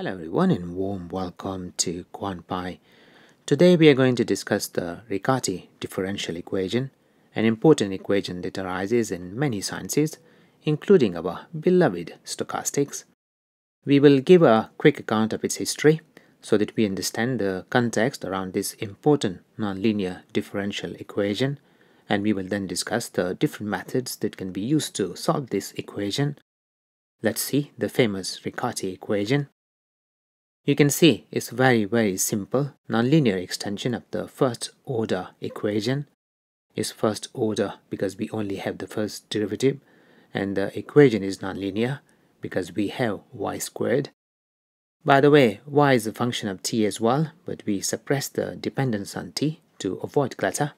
Hello everyone and warm welcome to quantpie. Today we are going to discuss the Riccati differential equation, an important equation that arises in many sciences, including our beloved stochastics. We will give a quick account of its history so that we understand the context around this important nonlinear differential equation and we will then discuss the different methods that can be used to solve this equation. Let's see the famous Riccati equation. You can see it's very very simple nonlinear extension of the first order equation is first order because we only have the first derivative and the equation is nonlinear because we have y squared. By the way, y is a function of t as well, but we suppress the dependence on t to avoid clutter.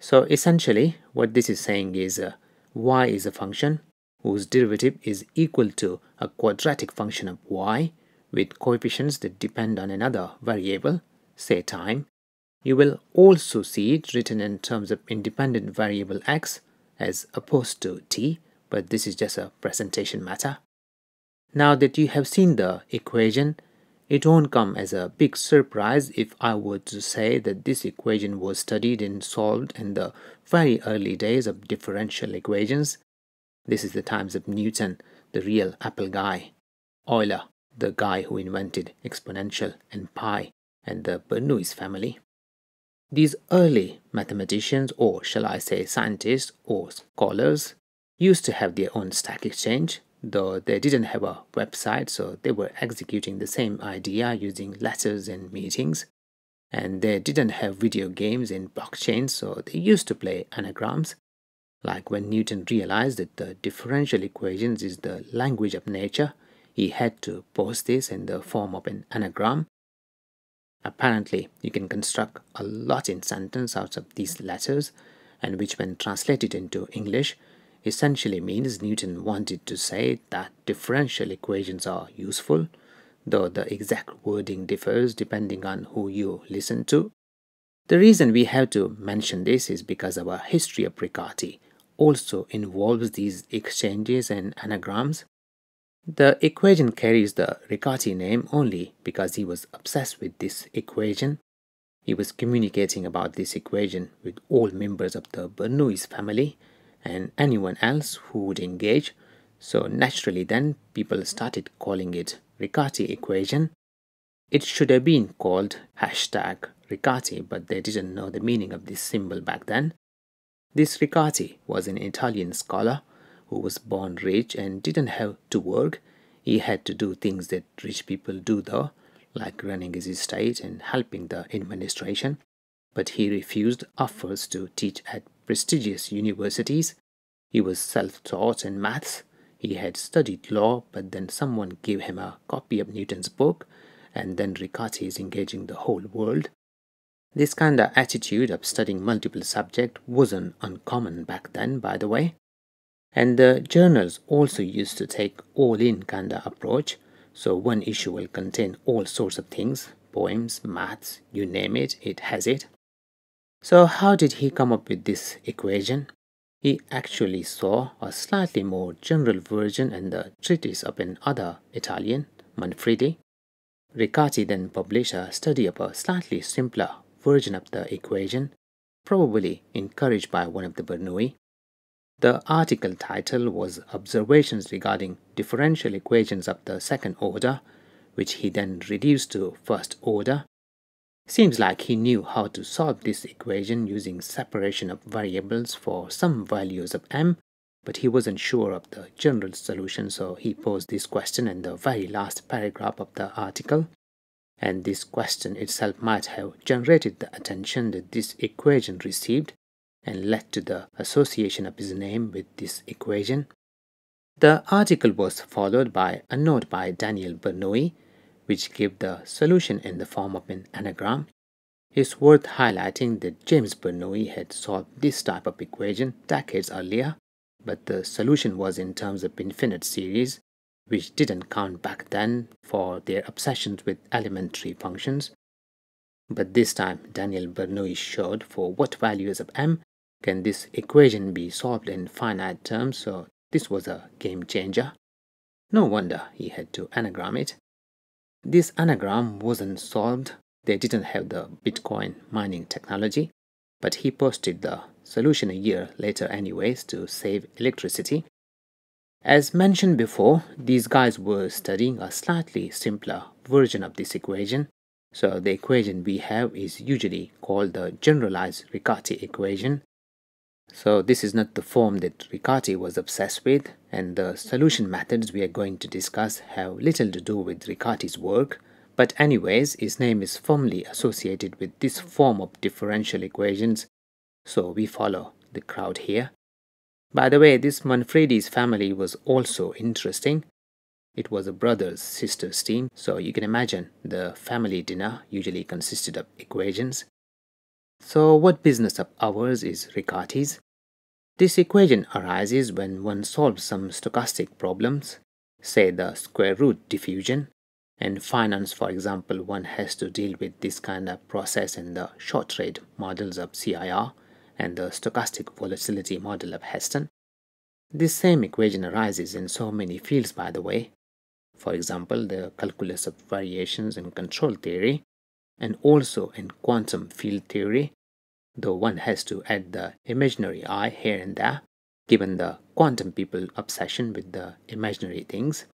So essentially, what this is saying is uh, y is a function whose derivative is equal to a quadratic function of y with coefficients that depend on another variable, say time, you will also see it written in terms of independent variable x as opposed to t, but this is just a presentation matter. Now that you have seen the equation, it won't come as a big surprise if I were to say that this equation was studied and solved in the very early days of differential equations. This is the times of Newton, the real apple guy, Euler, the guy who invented exponential and pi and the Bernoulli family. These early mathematicians, or shall I say scientists or scholars, used to have their own stack exchange, though they didn't have a website, so they were executing the same idea using letters and meetings. And they didn't have video games in blockchain, so they used to play anagrams. Like when Newton realized that the differential equations is the language of nature, he had to post this in the form of an anagram. Apparently, you can construct a Latin sentence out of these letters, and which, when translated into English, essentially means Newton wanted to say that differential equations are useful, though the exact wording differs depending on who you listen to. The reason we have to mention this is because our history of Riccati also involves these exchanges and anagrams. The equation carries the Riccati name only because he was obsessed with this equation. He was communicating about this equation with all members of the Bernoulli family and anyone else who would engage. So naturally then people started calling it Riccati equation. It should have been called hashtag Riccati, but they didn't know the meaning of this symbol back then. This Riccati was an Italian scholar who was born rich and didn't have to work. He had to do things that rich people do though, like running his estate and helping the administration. But he refused offers to teach at prestigious universities. He was self-taught in maths. He had studied law, but then someone gave him a copy of Newton's book, and then Riccati is engaging the whole world. This kind of attitude of studying multiple subjects wasn't uncommon back then, by the way. And the journals also used to take all-in kind of approach. So one issue will contain all sorts of things, poems, maths, you name it, it has it. So how did he come up with this equation? He actually saw a slightly more general version in the treatise of an other Italian, Manfredi. Riccati then published a study of a slightly simpler version of the equation, probably encouraged by one of the Bernoulli. The article title was Observations Regarding Differential Equations of the Second Order, which he then reduced to First Order. Seems like he knew how to solve this equation using separation of variables for some values of m, but he wasn't sure of the general solution, so he posed this question in the very last paragraph of the article. And this question itself might have generated the attention that this equation received and led to the association of his name with this equation. The article was followed by a note by Daniel Bernoulli, which gave the solution in the form of an anagram. It's worth highlighting that James Bernoulli had solved this type of equation decades earlier, but the solution was in terms of infinite series, which didn't count back then for their obsessions with elementary functions. But this time, Daniel Bernoulli showed for what values of m can this equation be solved in finite terms? So this was a game changer. No wonder he had to anagram it. This anagram wasn't solved. They didn't have the Bitcoin mining technology, but he posted the solution a year later anyways to save electricity. As mentioned before, these guys were studying a slightly simpler version of this equation. So the equation we have is usually called the generalized Riccati equation. So this is not the form that Riccati was obsessed with and the solution methods we are going to discuss have little to do with Riccati's work. But anyways, his name is firmly associated with this form of differential equations. So we follow the crowd here. By the way, this Manfredi's family was also interesting. It was a brother's sister's team, so you can imagine the family dinner usually consisted of equations. So what business of ours is Riccati's? This equation arises when one solves some stochastic problems, say the square root diffusion. In finance, for example, one has to deal with this kind of process in the short trade models of CIR and the stochastic volatility model of Heston. This same equation arises in so many fields, by the way. For example, the calculus of variations in control theory, and also in quantum field theory, though one has to add the imaginary i here and there, given the quantum people obsession with the imaginary things.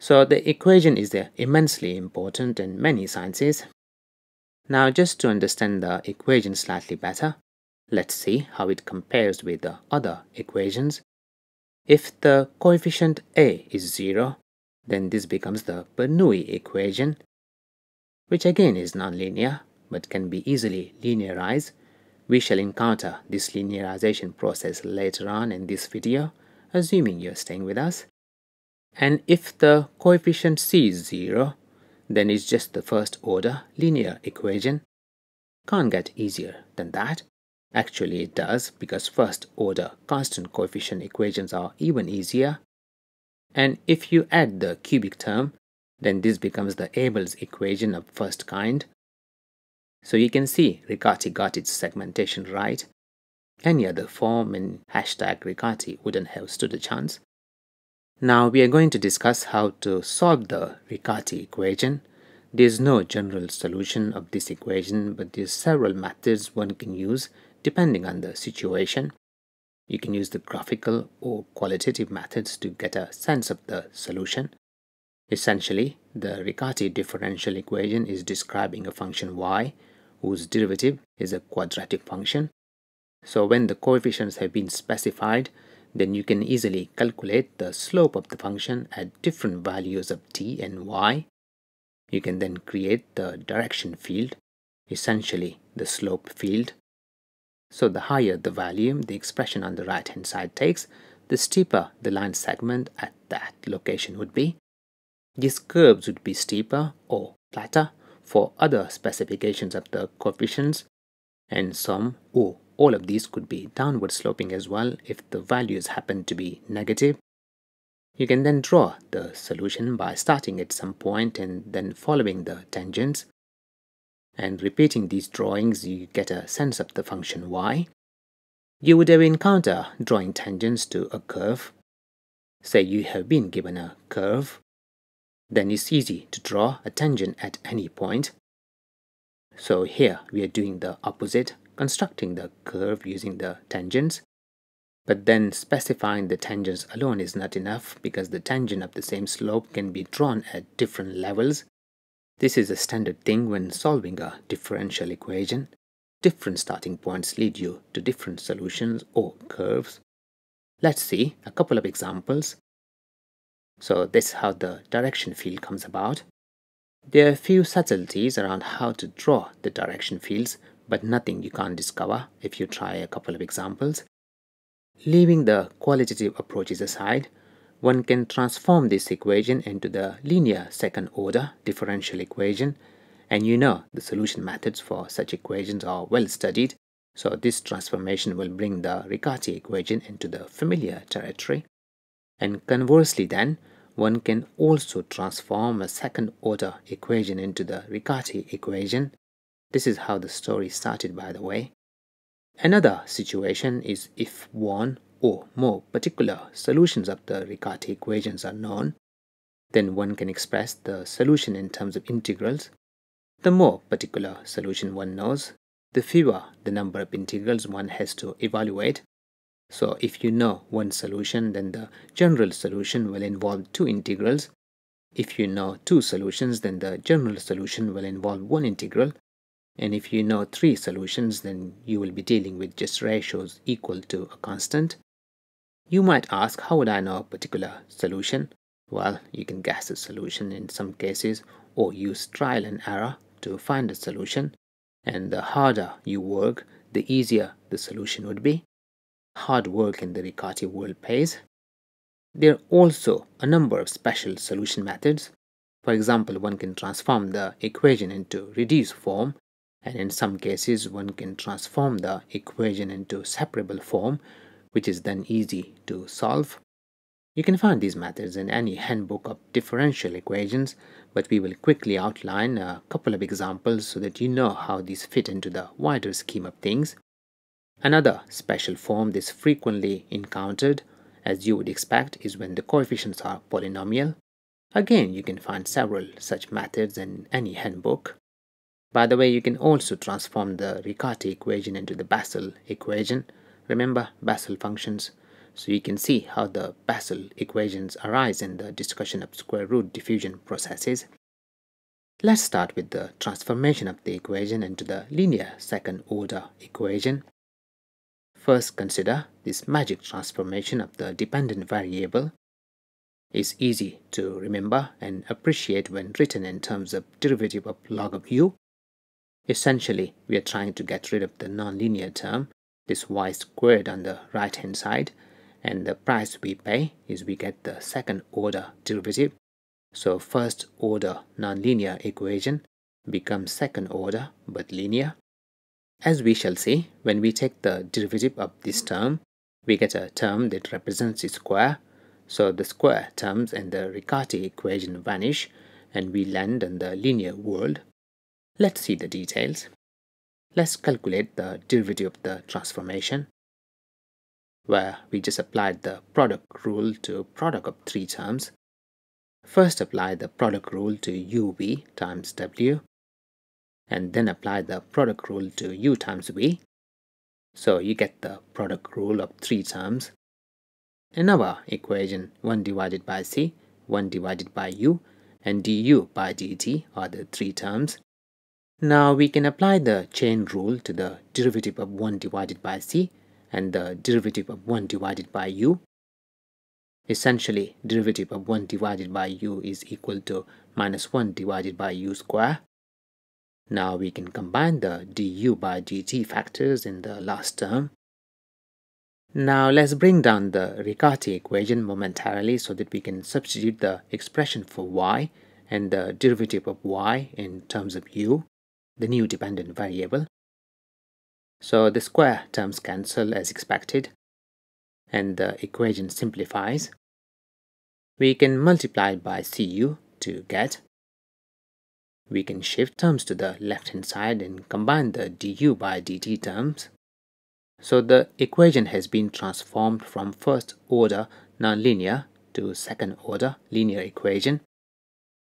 So the equation is immensely important in many sciences. Now just to understand the equation slightly better, let's see how it compares with the other equations. If the coefficient a is 0, then this becomes the Bernoulli equation, which again is nonlinear but can be easily linearized we shall encounter this linearization process later on in this video, assuming you're staying with us. And if the coefficient c is 0, then it's just the first order linear equation. Can't get easier than that. Actually it does because first order constant coefficient equations are even easier. And if you add the cubic term, then this becomes the Abel's equation of first kind so you can see Riccati got its segmentation right. Any other form in hashtag Riccati wouldn't have stood a chance. Now we are going to discuss how to solve the Riccati equation. There's no general solution of this equation, but there are several methods one can use depending on the situation. You can use the graphical or qualitative methods to get a sense of the solution. Essentially, the Riccati differential equation is describing a function y whose derivative is a quadratic function. So when the coefficients have been specified, then you can easily calculate the slope of the function at different values of t and y. You can then create the direction field, essentially the slope field. So the higher the value the expression on the right hand side takes, the steeper the line segment at that location would be. These curves would be steeper or flatter for other specifications of the coefficients and some or all of these could be downward sloping as well if the values happen to be negative. You can then draw the solution by starting at some point and then following the tangents. And repeating these drawings, you get a sense of the function y. You would have encountered drawing tangents to a curve. Say you have been given a curve then it's easy to draw a tangent at any point. So here we are doing the opposite, constructing the curve using the tangents. But then specifying the tangents alone is not enough because the tangent of the same slope can be drawn at different levels. This is a standard thing when solving a differential equation. Different starting points lead you to different solutions or curves. Let's see a couple of examples. So this is how the direction field comes about. There are a few subtleties around how to draw the direction fields, but nothing you can't discover if you try a couple of examples. Leaving the qualitative approaches aside, one can transform this equation into the linear second order differential equation and you know the solution methods for such equations are well studied so this transformation will bring the Riccati equation into the familiar territory. And conversely then, one can also transform a second order equation into the Riccati equation. This is how the story started by the way. Another situation is if one or more particular solutions of the Riccati equations are known. then one can express the solution in terms of integrals. The more particular solution one knows, the fewer the number of integrals one has to evaluate. So if you know one solution, then the general solution will involve two integrals. If you know two solutions, then the general solution will involve one integral. And if you know three solutions, then you will be dealing with just ratios equal to a constant. You might ask, how would I know a particular solution? Well, you can guess the solution in some cases or use trial and error to find a solution. And the harder you work, the easier the solution would be. Hard work in the Riccati world pays. There are also a number of special solution methods. For example, one can transform the equation into reduced form and in some cases one can transform the equation into separable form which is then easy to solve. You can find these methods in any handbook of differential equations, but we will quickly outline a couple of examples so that you know how these fit into the wider scheme of things. Another special form this frequently encountered, as you would expect, is when the coefficients are polynomial. Again, you can find several such methods in any handbook. By the way, you can also transform the Riccati equation into the Bessel equation. Remember Bessel functions so you can see how the Bessel equations arise in the discussion of square root diffusion processes. Let's start with the transformation of the equation into the linear second order equation. First consider this magic transformation of the dependent variable. It's easy to remember and appreciate when written in terms of derivative of log of u. Essentially, we are trying to get rid of the nonlinear term, this y squared on the right hand side, and the price we pay is we get the second order derivative. So first order nonlinear equation becomes second order but linear. As we shall see, when we take the derivative of this term, we get a term that represents a square. So the square terms and the Riccati equation vanish and we land in the linear world. Let's see the details. Let's calculate the derivative of the transformation where we just applied the product rule to product of three terms. First apply the product rule to uv times w and then apply the product rule to u times v. So you get the product rule of three terms. In our equation 1 divided by c, 1 divided by u and du by dt are the three terms. Now we can apply the chain rule to the derivative of 1 divided by c and the derivative of 1 divided by u. Essentially, derivative of 1 divided by u is equal to minus 1 divided by u square. Now we can combine the du by dt factors in the last term. Now let's bring down the Riccati equation momentarily so that we can substitute the expression for y and the derivative of y in terms of u, the new dependent variable. So the square terms cancel as expected and the equation simplifies. We can multiply by cu to get. We can shift terms to the left hand side and combine the du by dt terms. So the equation has been transformed from first order nonlinear to second order linear equation.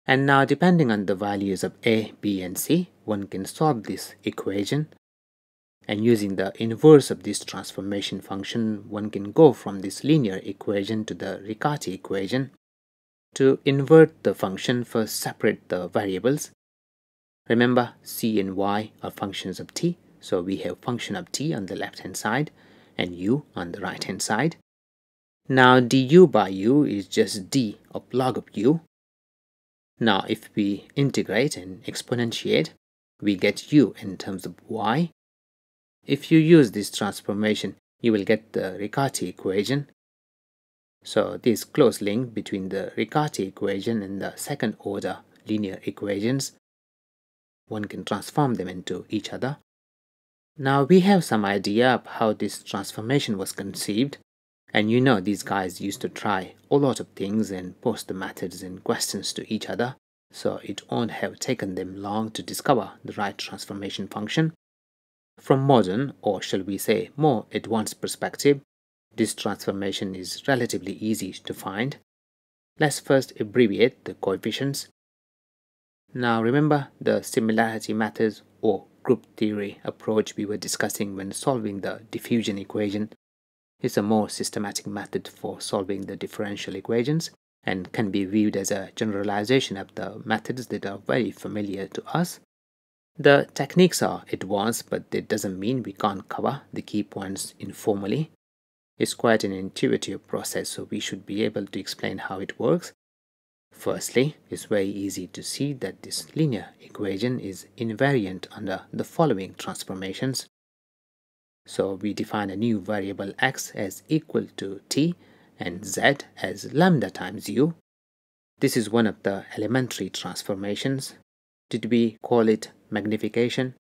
And now depending on the values of a, b and c, one can solve this equation and using the inverse of this transformation function, one can go from this linear equation to the Riccati equation. To invert the function, first separate the variables. Remember, c and y are functions of t, so we have function of t on the left hand side and u on the right hand side. Now du by u is just d of log of u. Now if we integrate and exponentiate, we get u in terms of y if you use this transformation, you will get the Riccati equation. So this close link between the Riccati equation and the second order linear equations, one can transform them into each other. Now we have some idea of how this transformation was conceived. And you know these guys used to try a lot of things and post the methods and questions to each other. So it won't have taken them long to discover the right transformation function. From modern, or shall we say more advanced perspective, this transformation is relatively easy to find. Let's first abbreviate the coefficients. Now remember the similarity methods or group theory approach we were discussing when solving the diffusion equation is a more systematic method for solving the differential equations and can be viewed as a generalization of the methods that are very familiar to us. The techniques are advanced, but that doesn't mean we can't cover the key points informally. It's quite an intuitive process, so we should be able to explain how it works. Firstly, it's very easy to see that this linear equation is invariant under the following transformations. So we define a new variable x as equal to t and z as lambda times u. This is one of the elementary transformations. Did we call it magnification?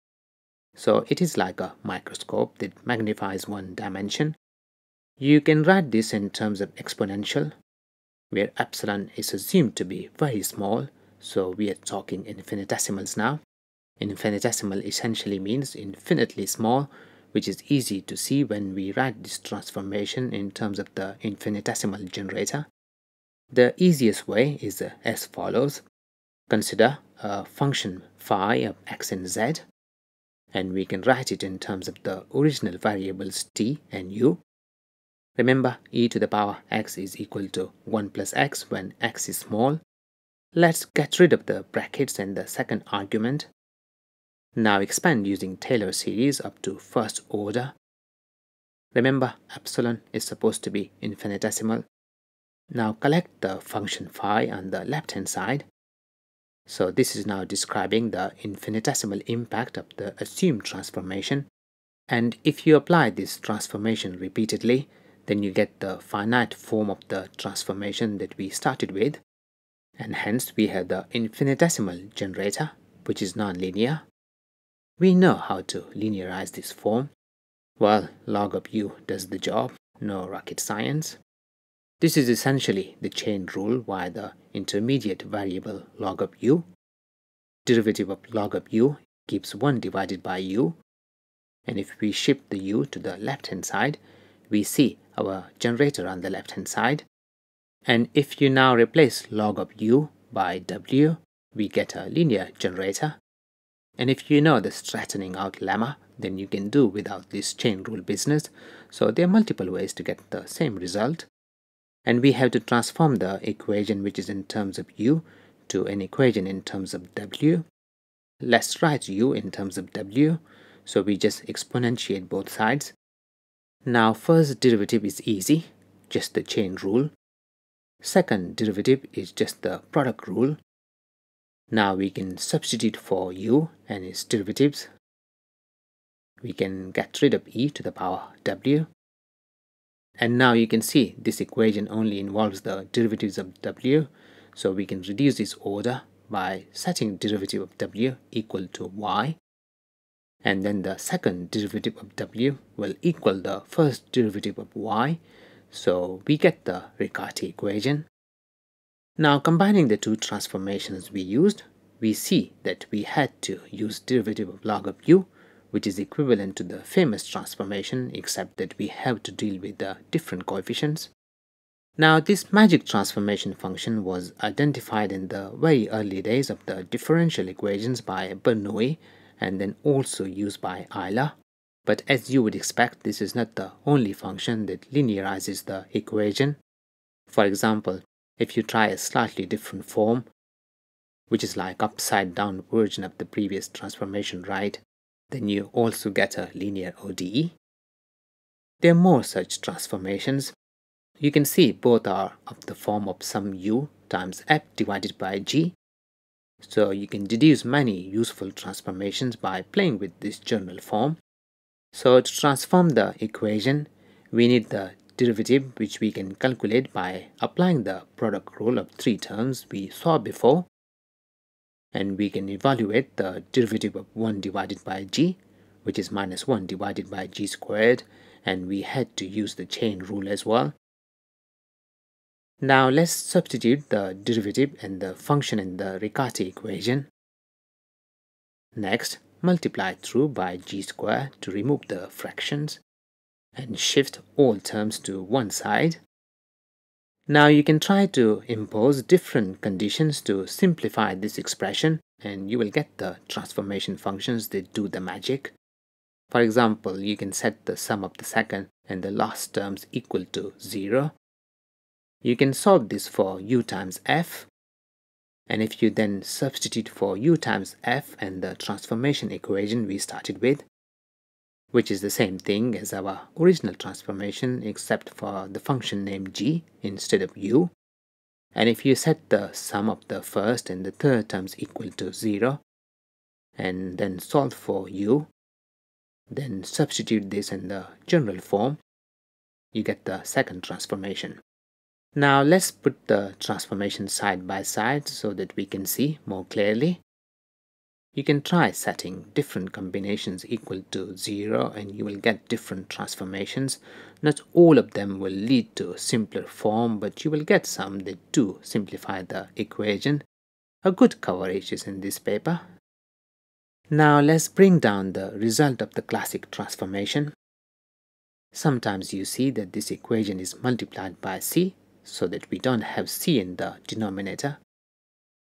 So it is like a microscope that magnifies one dimension. You can write this in terms of exponential, where epsilon is assumed to be very small, so we are talking infinitesimals now. Infinitesimal essentially means infinitely small, which is easy to see when we write this transformation in terms of the infinitesimal generator. The easiest way is as follows. Consider a function phi of x and z, and we can write it in terms of the original variables t and u. Remember, e to the power x is equal to 1 plus x when x is small. Let's get rid of the brackets and the second argument now expand using Taylor series up to first order. Remember, epsilon is supposed to be infinitesimal. Now collect the function phi on the left hand side. So this is now describing the infinitesimal impact of the assumed transformation. And if you apply this transformation repeatedly, then you get the finite form of the transformation that we started with. And hence we have the infinitesimal generator, which is nonlinear, we know how to linearize this form. Well, log of u does the job, no rocket science. This is essentially the chain rule via the intermediate variable log of u. Derivative of log of u gives 1 divided by u. And if we shift the u to the left hand side, we see our generator on the left hand side. And if you now replace log of u by w, we get a linear generator and if you know the straightening out lemma, then you can do without this chain rule business. So there are multiple ways to get the same result. And we have to transform the equation which is in terms of u to an equation in terms of w. Let's write u in terms of w. So we just exponentiate both sides. Now first derivative is easy, just the chain rule. Second derivative is just the product rule. Now we can substitute for u and its derivatives. We can get rid of e to the power w. And now you can see this equation only involves the derivatives of w. So we can reduce this order by setting derivative of w equal to y. And then the second derivative of w will equal the first derivative of y. So we get the Riccati equation. Now combining the two transformations we used, we see that we had to use derivative of log of u, which is equivalent to the famous transformation except that we have to deal with the different coefficients. Now this magic transformation function was identified in the very early days of the differential equations by Bernoulli and then also used by Euler. But as you would expect, this is not the only function that linearizes the equation. For example, if you try a slightly different form, which is like upside down version of the previous transformation, right? Then you also get a linear ODE. There are more such transformations. You can see both are of the form of some u times f divided by g. So you can deduce many useful transformations by playing with this general form. So to transform the equation, we need the derivative which we can calculate by applying the product rule of three terms we saw before and we can evaluate the derivative of 1 divided by g which is minus 1 divided by g squared and we had to use the chain rule as well. Now let's substitute the derivative and the function in the Riccati equation. Next, multiply through by g squared to remove the fractions and shift all terms to one side. Now you can try to impose different conditions to simplify this expression and you will get the transformation functions that do the magic. For example, you can set the sum of the second and the last terms equal to 0. You can solve this for u times f and if you then substitute for u times f and the transformation equation we started with, which is the same thing as our original transformation except for the function name g instead of u, and if you set the sum of the first and the third terms equal to 0, and then solve for u, then substitute this in the general form, you get the second transformation. Now let's put the transformation side by side so that we can see more clearly. You can try setting different combinations equal to 0 and you will get different transformations. Not all of them will lead to a simpler form but you will get some that do simplify the equation. A good coverage is in this paper. Now let's bring down the result of the classic transformation. Sometimes you see that this equation is multiplied by c so that we don't have c in the denominator.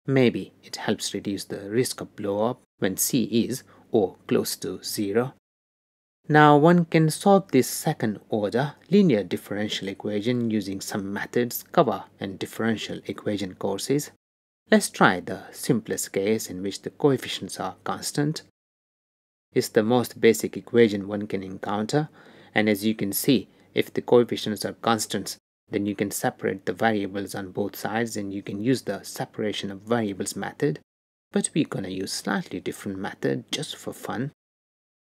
Maybe it helps reduce the risk of blow up when c is or close to 0. Now one can solve this second order linear differential equation using some methods cover and differential equation courses. Let's try the simplest case in which the coefficients are constant. It's the most basic equation one can encounter and as you can see if the coefficients are constants then you can separate the variables on both sides and you can use the separation of variables method. But we're gonna use slightly different method just for fun.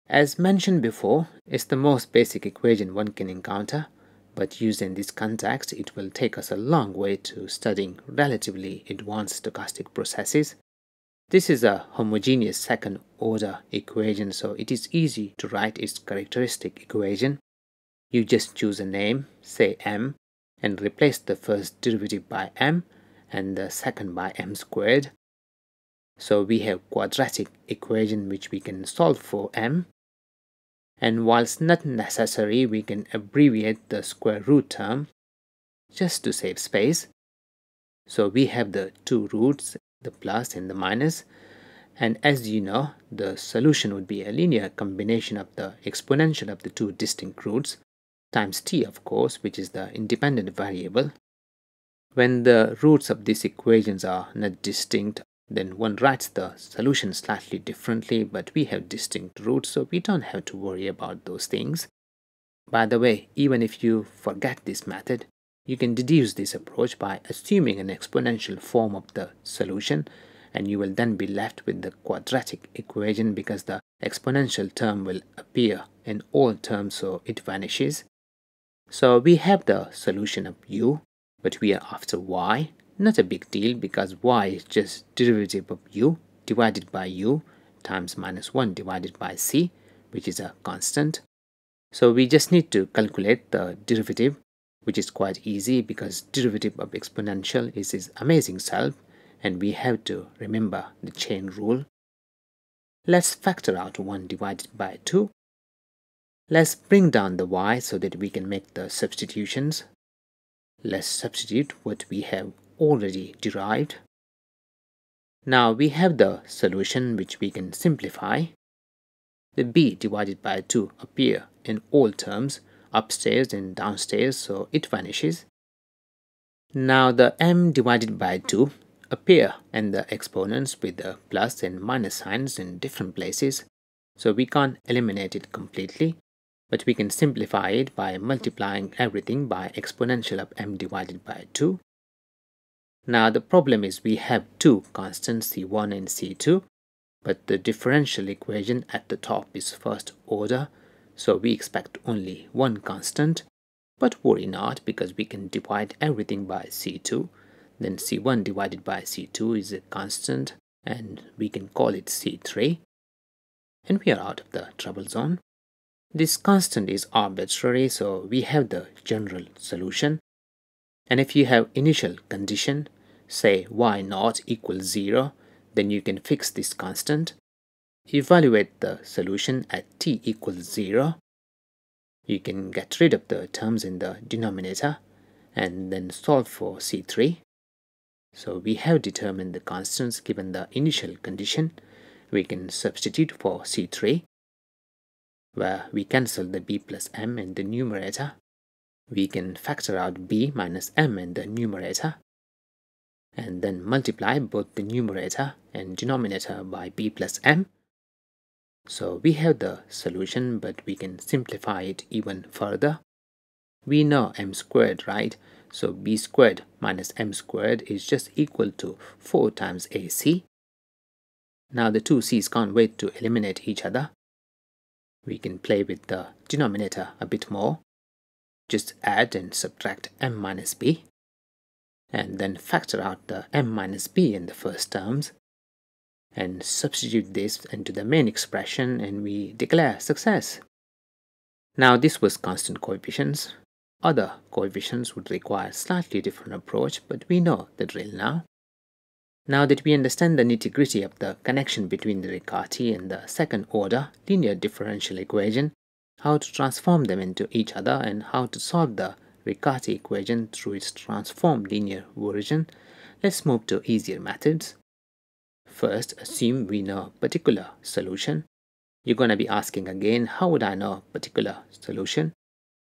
As mentioned before, it's the most basic equation one can encounter, but used in this context, it will take us a long way to studying relatively advanced stochastic processes. This is a homogeneous second order equation, so it is easy to write its characteristic equation. You just choose a name, say m, and replace the first derivative by m and the second by m squared. So we have quadratic equation which we can solve for m and whilst not necessary we can abbreviate the square root term just to save space. So we have the two roots, the plus and the minus. and as you know the solution would be a linear combination of the exponential of the two distinct roots times t of course which is the independent variable. When the roots of these equations are not distinct then one writes the solution slightly differently but we have distinct roots so we don't have to worry about those things. By the way, even if you forget this method, you can deduce this approach by assuming an exponential form of the solution and you will then be left with the quadratic equation because the exponential term will appear in all terms so it vanishes. So we have the solution of u, but we are after y. Not a big deal because y is just derivative of u divided by u times minus 1 divided by c, which is a constant. So we just need to calculate the derivative, which is quite easy because derivative of exponential is its amazing self, and we have to remember the chain rule. Let's factor out 1 divided by 2 Let's bring down the y so that we can make the substitutions. Let's substitute what we have already derived. Now we have the solution which we can simplify. The b divided by 2 appear in all terms upstairs and downstairs so it vanishes. Now the m divided by 2 appear and the exponents with the plus and minus signs in different places so we can't eliminate it completely but we can simplify it by multiplying everything by exponential of m divided by 2. Now the problem is we have two constants c1 and c2, but the differential equation at the top is first order, so we expect only one constant, but worry not because we can divide everything by c2, then c1 divided by c2 is a constant and we can call it c3, and we are out of the trouble zone. This constant is arbitrary, so we have the general solution. And if you have initial condition, say y naught equals 0, then you can fix this constant. Evaluate the solution at t equals 0. You can get rid of the terms in the denominator and then solve for C3. So we have determined the constants given the initial condition. We can substitute for C3 where we cancel the b plus m in the numerator. We can factor out b minus m in the numerator and then multiply both the numerator and denominator by b plus m. So we have the solution but we can simplify it even further. We know m squared, right? So b squared minus m squared is just equal to 4 times ac. Now the two c's can't wait to eliminate each other. We can play with the denominator a bit more. Just add and subtract m minus b. And then factor out the m minus b in the first terms. And substitute this into the main expression and we declare success. Now this was constant coefficients. Other coefficients would require slightly different approach, but we know the drill now. Now that we understand the nitty-gritty of the connection between the Riccati and the second order linear differential equation, how to transform them into each other and how to solve the Riccati equation through its transformed linear version, let's move to easier methods. First, assume we know a particular solution. You're going to be asking again, how would I know a particular solution?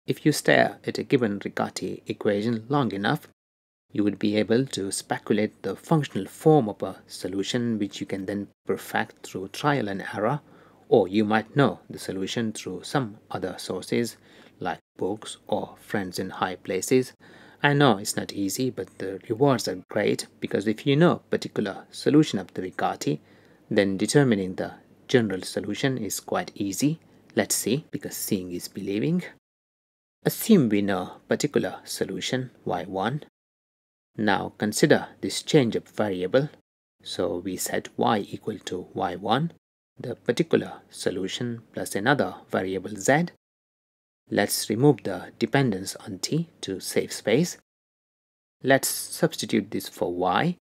If you stare at a given Riccati equation long enough, you would be able to speculate the functional form of a solution which you can then perfect through trial and error or you might know the solution through some other sources like books or friends in high places. I know it's not easy but the rewards are great because if you know a particular solution of the Riccati then determining the general solution is quite easy. Let's see because seeing is believing. Assume we know particular solution y1. Now consider this change of variable. So we set y equal to y1, the particular solution plus another variable z. Let's remove the dependence on t to save space. Let's substitute this for y.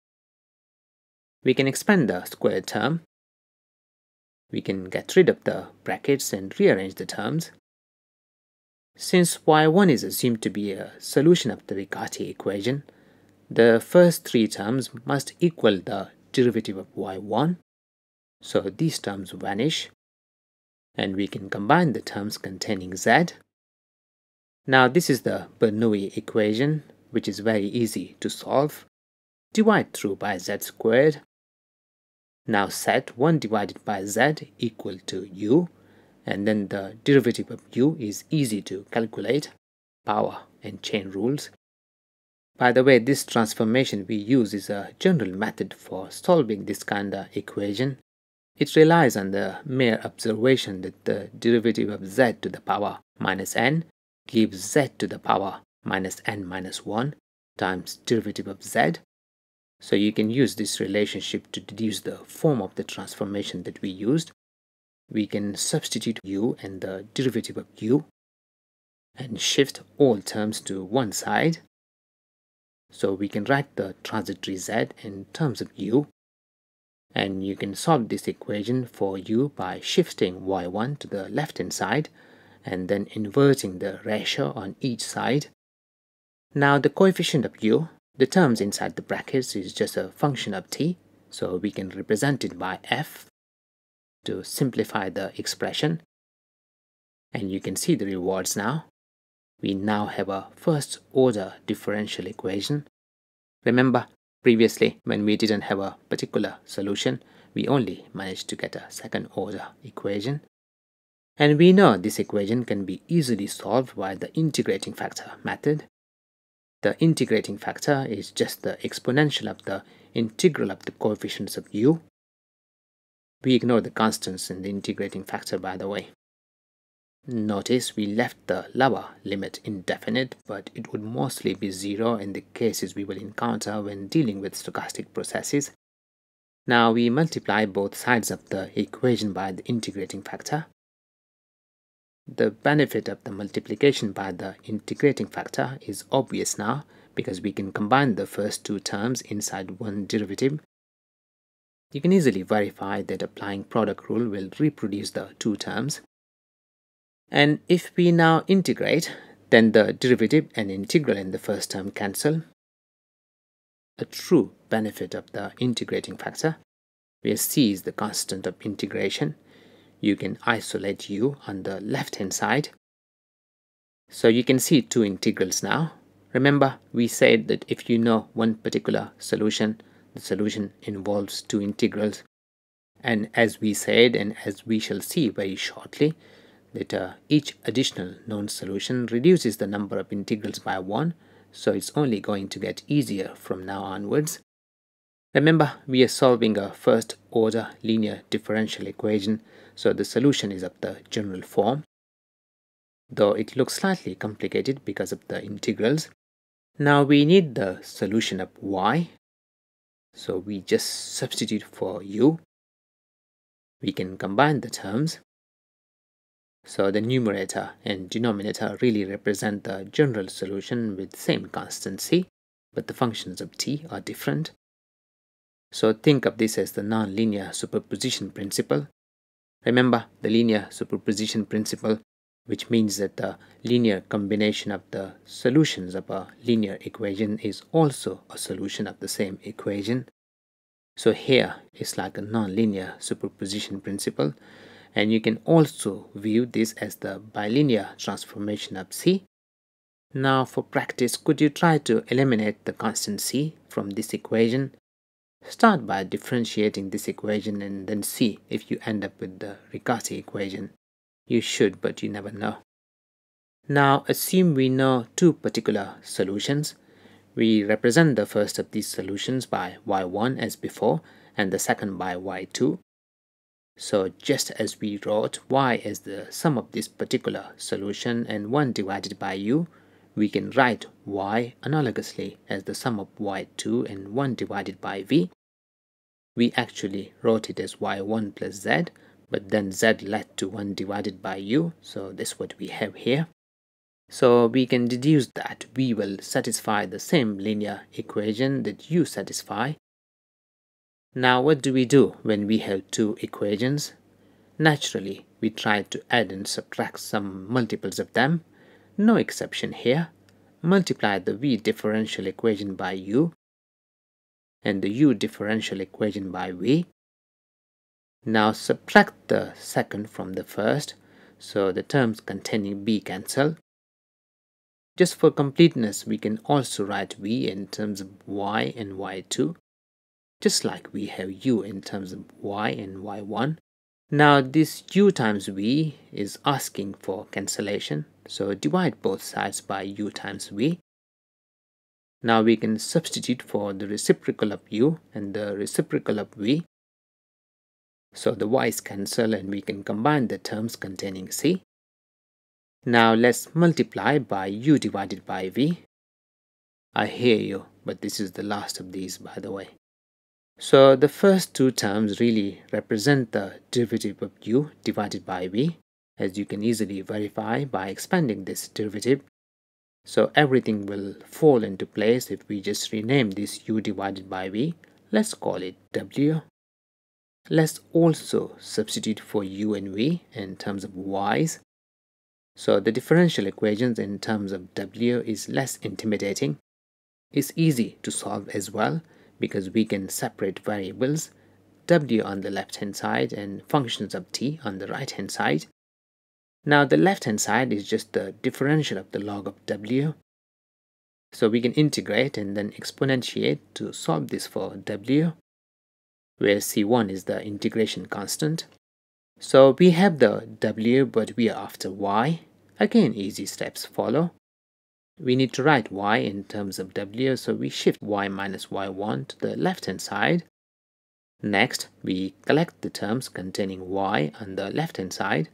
We can expand the square term. We can get rid of the brackets and rearrange the terms. Since y1 is assumed to be a solution of the Riccati equation, the first three terms must equal the derivative of y1. So these terms vanish and we can combine the terms containing z. Now this is the Bernoulli equation which is very easy to solve. Divide through by z squared. Now set 1 divided by z equal to u and then the derivative of u is easy to calculate, power and chain rules. By the way, this transformation we use is a general method for solving this kind of equation. It relies on the mere observation that the derivative of z to the power minus n gives z to the power minus n minus 1 times derivative of z. So you can use this relationship to deduce the form of the transformation that we used we can substitute u and the derivative of u and shift all terms to one side. So we can write the transitory z in terms of u and you can solve this equation for u by shifting y1 to the left hand side and then inverting the ratio on each side. Now the coefficient of u, the terms inside the brackets is just a function of t, so we can represent it by f to simplify the expression. And you can see the rewards now. We now have a first order differential equation. Remember, previously when we didn't have a particular solution, we only managed to get a second order equation. And we know this equation can be easily solved by the integrating factor method. The integrating factor is just the exponential of the integral of the coefficients of u we ignore the constants in the integrating factor by the way. Notice we left the lower limit indefinite, but it would mostly be zero in the cases we will encounter when dealing with stochastic processes. Now we multiply both sides of the equation by the integrating factor. The benefit of the multiplication by the integrating factor is obvious now because we can combine the first two terms inside one derivative you can easily verify that applying product rule will reproduce the two terms. And if we now integrate, Then the derivative and integral in the first term cancel. A true benefit of the integrating factor, where c is the constant of integration, you can isolate u on the left hand side. So you can see two integrals now. Remember, we said that if you know one particular solution, the solution involves two integrals. And as we said, and as we shall see very shortly, that uh, each additional known solution reduces the number of integrals by 1 so it's only going to get easier from now onwards. Remember we are solving a first order linear differential equation so the solution is of the general form though it looks slightly complicated because of the integrals. Now we need the solution of y so we just substitute for u. We can combine the terms so the numerator and denominator really represent the general solution with same constant c, but the functions of t are different. So think of this as the nonlinear superposition principle. Remember the linear superposition principle, which means that the linear combination of the solutions of a linear equation is also a solution of the same equation. So here it's like a nonlinear superposition principle and you can also view this as the bilinear transformation of C. Now for practice, could you try to eliminate the constant C from this equation? Start by differentiating this equation and then see if you end up with the Riccati equation. You should, but you never know. Now assume we know two particular solutions. We represent the first of these solutions by y1 as before and the second by y2 so just as we wrote y as the sum of this particular solution and 1 divided by u, we can write y analogously as the sum of y2 and 1 divided by v. We actually wrote it as y1 plus z, but then z led to 1 divided by u, so that's what we have here. So we can deduce that v will satisfy the same linear equation that u satisfy now what do we do when we have two equations? Naturally, we try to add and subtract some multiples of them. No exception here. Multiply the v differential equation by u and the u differential equation by v. Now subtract the second from the first, so the terms containing b cancel. Just for completeness, we can also write v in terms of y and y2 just like we have u in terms of y and y1. Now this u times v is asking for cancellation, so divide both sides by u times v. Now we can substitute for the reciprocal of u and the reciprocal of v. So the y's cancel and we can combine the terms containing c. Now let's multiply by u divided by v. I hear you, but this is the last of these by the way. So the first two terms really represent the derivative of u divided by v, as you can easily verify by expanding this derivative. So everything will fall into place if we just rename this u divided by v. Let's call it w. Let's also substitute for u and v in terms of y's. So the differential equations in terms of w is less intimidating. It's easy to solve as well because we can separate variables w on the left hand side and functions of t on the right hand side. Now the left hand side is just the differential of the log of w. So we can integrate and then exponentiate to solve this for w, where c1 is the integration constant. So we have the w but we are after y. Again easy steps follow. We need to write y in terms of w, so we shift y minus y1 to the left hand side. Next, we collect the terms containing y on the left hand side.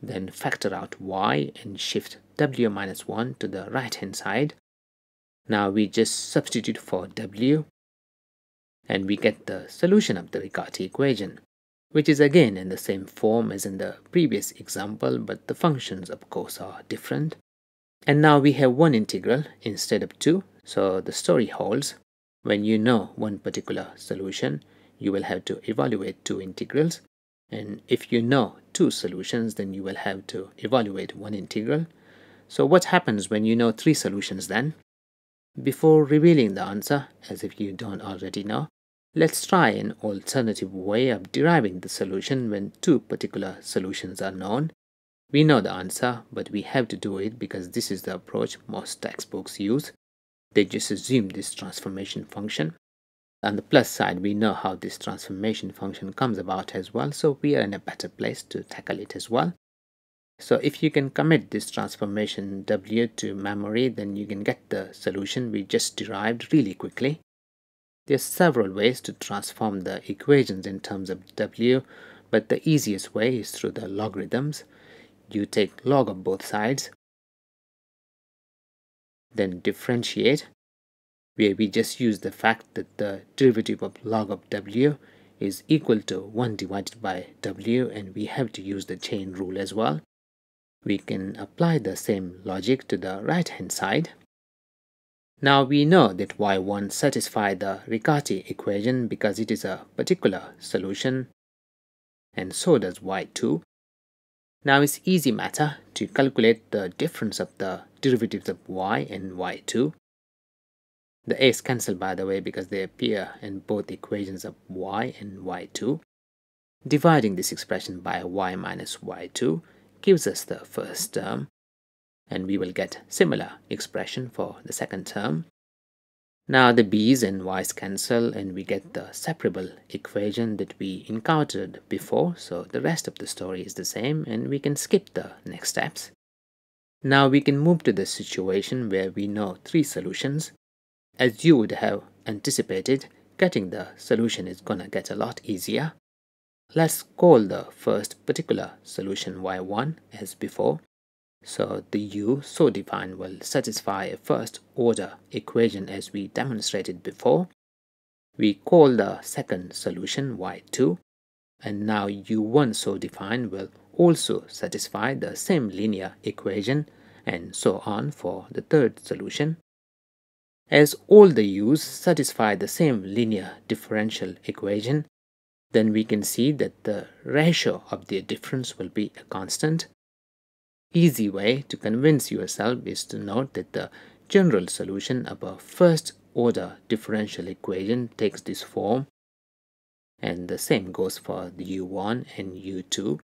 Then factor out y and shift w minus 1 to the right hand side. Now we just substitute for w and we get the solution of the Riccati equation, which is again in the same form as in the previous example, but the functions of course are different. And now we have one integral instead of two. So the story holds. When you know one particular solution, you will have to evaluate two integrals. And if you know two solutions, then you will have to evaluate one integral. So what happens when you know three solutions then? Before revealing the answer, as if you don't already know, let's try an alternative way of deriving the solution when two particular solutions are known. We know the answer, but we have to do it because this is the approach most textbooks use. They just assume this transformation function. On the plus side, we know how this transformation function comes about as well, so we are in a better place to tackle it as well. So if you can commit this transformation W to memory, then you can get the solution we just derived really quickly. There are several ways to transform the equations in terms of W, but the easiest way is through the logarithms. You take log of both sides, then differentiate, where we just use the fact that the derivative of log of W is equal to 1 divided by W and we have to use the chain rule as well we can apply the same logic to the right hand side. Now we know that y1 satisfies the Riccati equation because it is a particular solution and so does y2. Now it's easy matter to calculate the difference of the derivatives of y and y2. The a's cancel by the way because they appear in both equations of y and y2. Dividing this expression by y minus y2 gives us the first term and we will get similar expression for the second term. Now the b's and y's cancel and we get the separable equation that we encountered before so the rest of the story is the same and we can skip the next steps. Now we can move to the situation where we know three solutions. As you would have anticipated, getting the solution is gonna get a lot easier. Let's call the first particular solution y1 as before. So the u so defined will satisfy a first order equation as we demonstrated before. We call the second solution y2 and now u1 so defined will also satisfy the same linear equation and so on for the third solution. As all the u's satisfy the same linear differential equation, then we can see that the ratio of their difference will be a constant. Easy way to convince yourself is to note that the general solution of a first order differential equation takes this form and the same goes for the u1 and u2.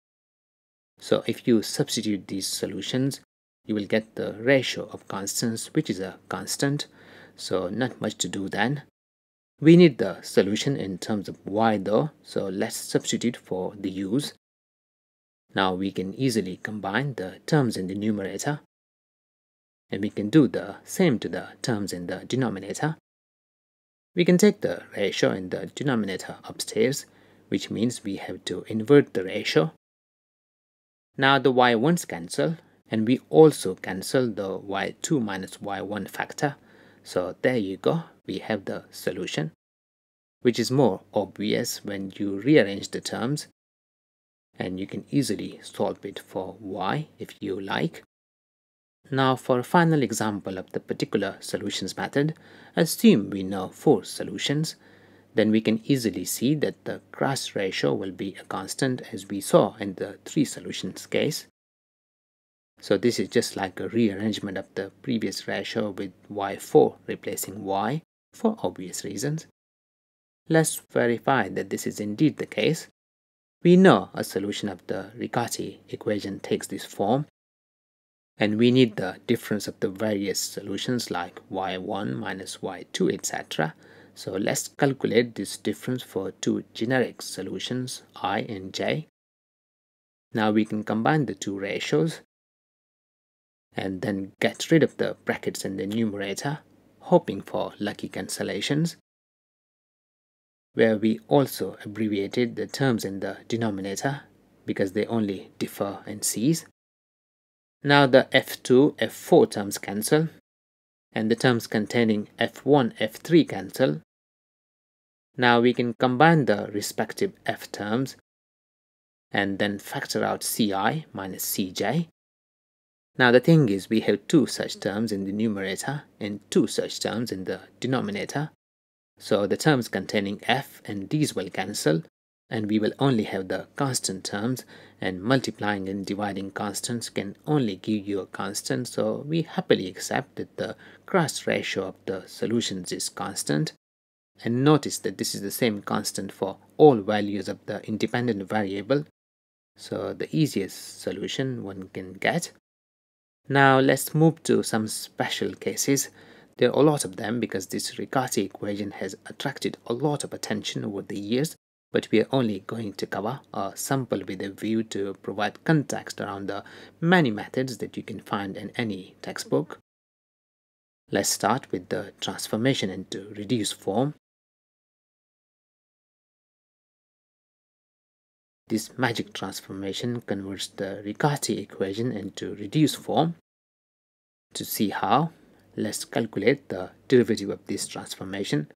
So if you substitute these solutions, you will get the ratio of constants, which is a constant. So not much to do then. We need the solution in terms of y though, so let's substitute for the u's. Now we can easily combine the terms in the numerator and we can do the same to the terms in the denominator. We can take the ratio in the denominator upstairs, which means we have to invert the ratio. Now the y1's cancel, and we also cancel the y2 minus y1 factor. So there you go, we have the solution, which is more obvious when you rearrange the terms and you can easily solve it for y if you like. Now for a final example of the particular solutions method, assume we know four solutions, then we can easily see that the cross ratio will be a constant as we saw in the three solutions case. So this is just like a rearrangement of the previous ratio with y4 replacing y for obvious reasons. Let's verify that this is indeed the case. We know a solution of the Riccati equation takes this form and we need the difference of the various solutions like y1 minus y2 etc. So let's calculate this difference for two generic solutions i and j. Now we can combine the two ratios and then get rid of the brackets in the numerator, hoping for lucky cancellations, where we also abbreviated the terms in the denominator because they only differ in C's. Now the F2, F4 terms cancel, and the terms containing F1, F3 cancel. Now we can combine the respective F terms and then factor out Ci minus Cj now the thing is we have two such terms in the numerator and two such terms in the denominator. So the terms containing f and these will cancel and we will only have the constant terms and multiplying and dividing constants can only give you a constant. So we happily accept that the cross ratio of the solutions is constant. And notice that this is the same constant for all values of the independent variable. So the easiest solution one can get. Now let's move to some special cases there are a lot of them because this Riccati equation has attracted a lot of attention over the years but we are only going to cover a sample with a view to provide context around the many methods that you can find in any textbook. Let's start with the transformation into reduced form. This magic transformation converts the Riccati equation into reduced form. To see how, let's calculate the derivative of this transformation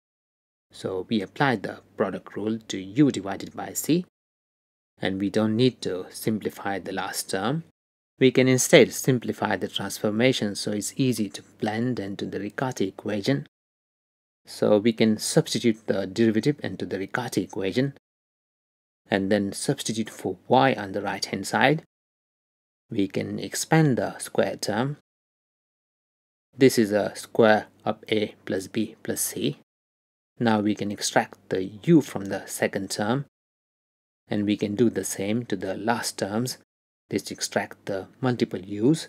so we apply the product rule to u divided by c. And we don't need to simplify the last term. We can instead simplify the transformation so it's easy to blend into the Riccati equation. So we can substitute the derivative into the Riccati equation and then substitute for y on the right hand side. We can expand the square term. This is a square of a plus b plus c now we can extract the u from the second term and we can do the same to the last terms. This extract the multiple u's.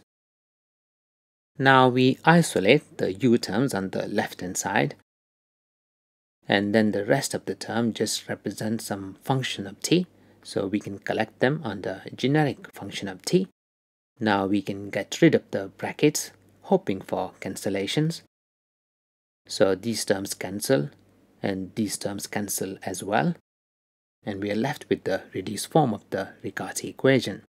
Now we isolate the u terms on the left hand side and then the rest of the term just represents some function of t so we can collect them on the generic function of t. Now we can get rid of the brackets hoping for cancellations. So these terms cancel and these terms cancel as well and we are left with the reduced form of the Riccati equation.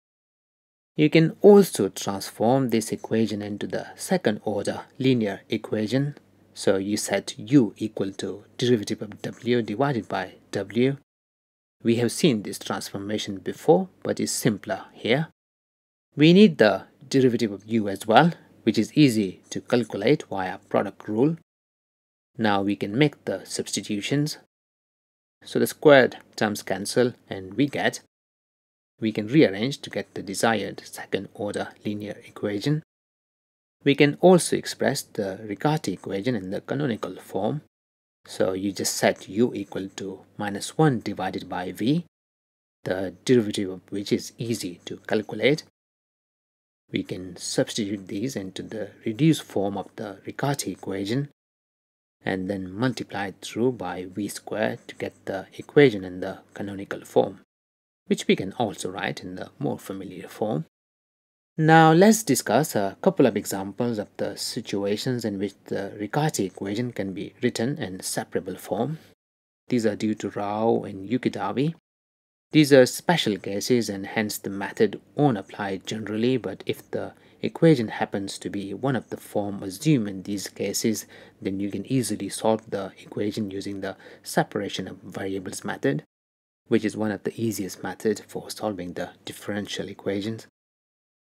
You can also transform this equation into the second order linear equation. So you set u equal to derivative of w divided by w. We have seen this transformation before but it's simpler here. We need the derivative of u as well which is easy to calculate via product rule. Now we can make the substitutions. So the squared terms cancel and we get, we can rearrange to get the desired second order linear equation. We can also express the Riccati equation in the canonical form. So you just set u equal to minus 1 divided by v, the derivative of which is easy to calculate. We can substitute these into the reduced form of the Riccati equation and then multiply it through by v squared to get the equation in the canonical form, which we can also write in the more familiar form. Now let's discuss a couple of examples of the situations in which the Riccati equation can be written in separable form. These are due to Rao and Ukidave. These are special cases and hence the method won't apply generally but if the equation happens to be one of the form assumed in these cases, then you can easily solve the equation using the separation of variables method, which is one of the easiest methods for solving the differential equations.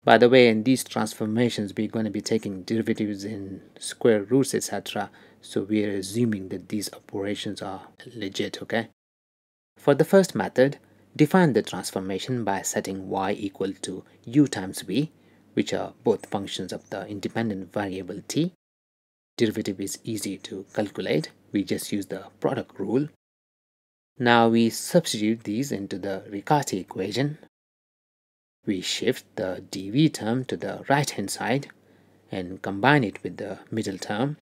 By the way, in these transformations, we're going to be taking derivatives in square roots, etc. So we are assuming that these operations are legit, okay? For the first method, define the transformation by setting y equal to u times v which are both functions of the independent variable t. Derivative is easy to calculate. We just use the product rule. Now we substitute these into the Riccati equation. We shift the dv term to the right hand side and combine it with the middle term.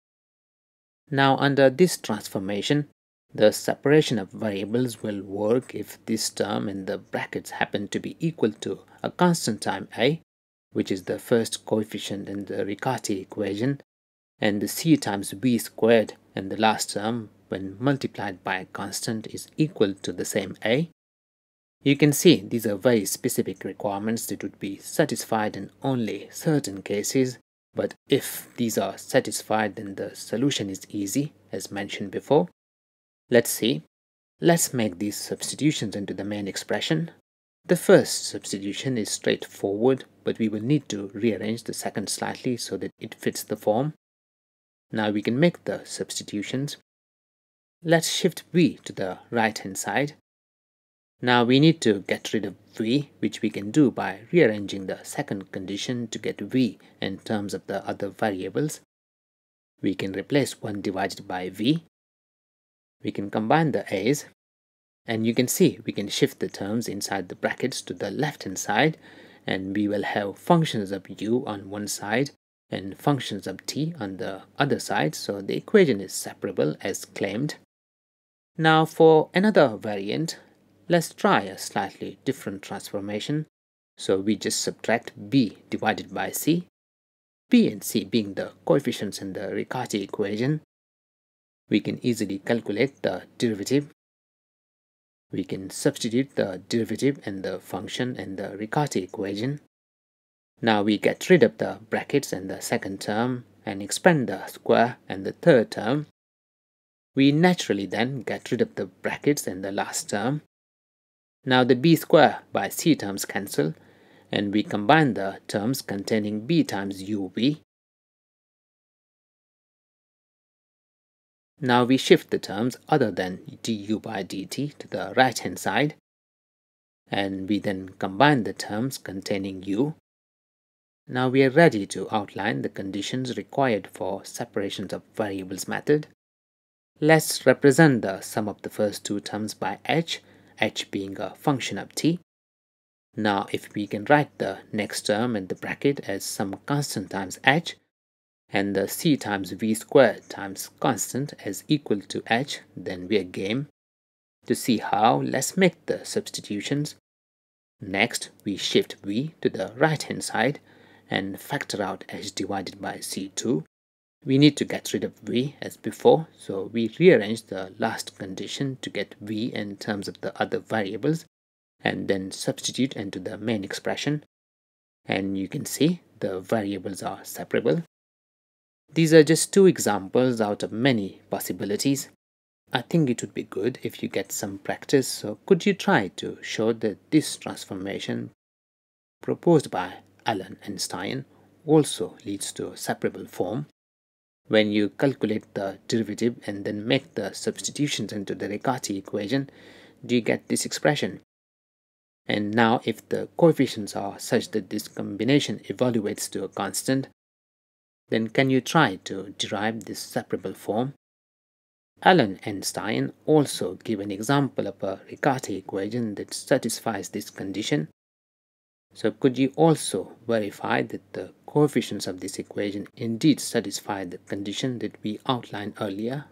Now under this transformation, the separation of variables will work if this term in the brackets happen to be equal to a constant time a which is the first coefficient in the Riccati equation, and the c times b squared in the last term when multiplied by a constant is equal to the same a. You can see these are very specific requirements that would be satisfied in only certain cases, but if these are satisfied then the solution is easy as mentioned before. Let's see. Let's make these substitutions into the main expression. The first substitution is straightforward, but we will need to rearrange the second slightly so that it fits the form. Now we can make the substitutions. Let's shift v to the right hand side. Now we need to get rid of v, which we can do by rearranging the second condition to get v in terms of the other variables. We can replace 1 divided by v. We can combine the a's and you can see we can shift the terms inside the brackets to the left hand side and we will have functions of u on one side and functions of t on the other side so the equation is separable as claimed. Now for another variant Let's try a slightly different transformation. So we just subtract b divided by c, b and c being the coefficients in the Riccati equation. We can easily calculate the derivative. We can substitute the derivative and the function in the Riccati equation. Now we get rid of the brackets and the second term and expand the square and the third term. We naturally then get rid of the brackets and the last term now the b square by c terms cancel and we combine the terms containing b times uv. Now we shift the terms other than du by dt to the right hand side and we then combine the terms containing u. Now we are ready to outline the conditions required for separations of variables method. Let's represent the sum of the first two terms by h h being a function of t. Now if we can write the next term in the bracket as some constant times h and the c times v squared times constant as equal to h then we are game. To see how let's make the substitutions. Next we shift v to the right hand side and factor out h divided by c2 we need to get rid of v as before, so we rearrange the last condition to get v in terms of the other variables and then substitute into the main expression. And you can see the variables are separable. These are just two examples out of many possibilities. I think it would be good if you get some practice, so could you try to show that this transformation proposed by Allen and Stein also leads to a separable form when you calculate the derivative and then make the substitutions into the Riccati equation, do you get this expression? And now if the coefficients are such that this combination evaluates to a constant, then can you try to derive this separable form? Allen and Stein also give an example of a Riccati equation that satisfies this condition so could you also verify that the coefficients of this equation indeed satisfy the condition that we outlined earlier?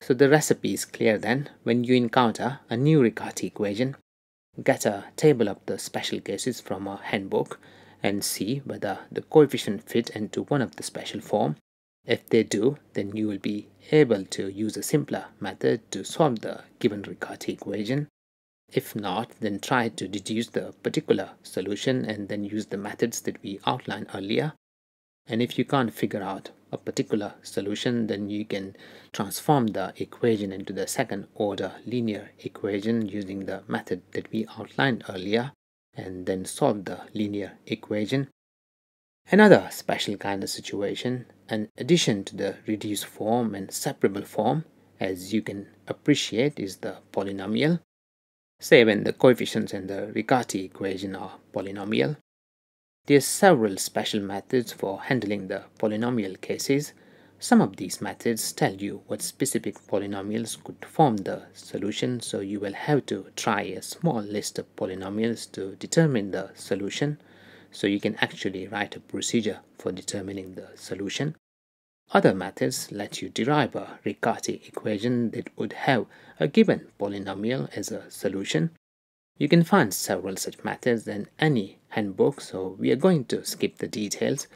So the recipe is clear then. When you encounter a new Riccati equation, get a table of the special cases from a handbook and see whether the coefficient fit into one of the special form. If they do, then you will be able to use a simpler method to solve the given Riccati equation. If not, then try to deduce the particular solution and then use the methods that we outlined earlier. And if you can't figure out a particular solution, then you can transform the equation into the second order linear equation using the method that we outlined earlier and then solve the linear equation. Another special kind of situation, an addition to the reduced form and separable form, as you can appreciate, is the polynomial say when the coefficients in the Riccati equation are polynomial. There are several special methods for handling the polynomial cases. Some of these methods tell you what specific polynomials could form the solution, so you will have to try a small list of polynomials to determine the solution, so you can actually write a procedure for determining the solution. Other methods let you derive a Riccati equation that would have a given polynomial as a solution. You can find several such methods in any handbook, so we are going to skip the details.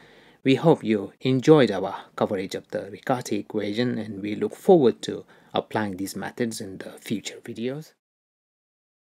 We hope you enjoyed our coverage of the Riccati equation and we look forward to applying these methods in the future videos.